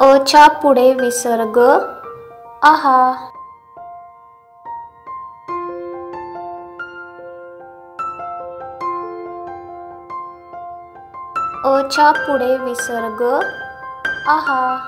अच्या पुढे विसर्ग. आहा. अच्या पुढे विसर्ग. आहा.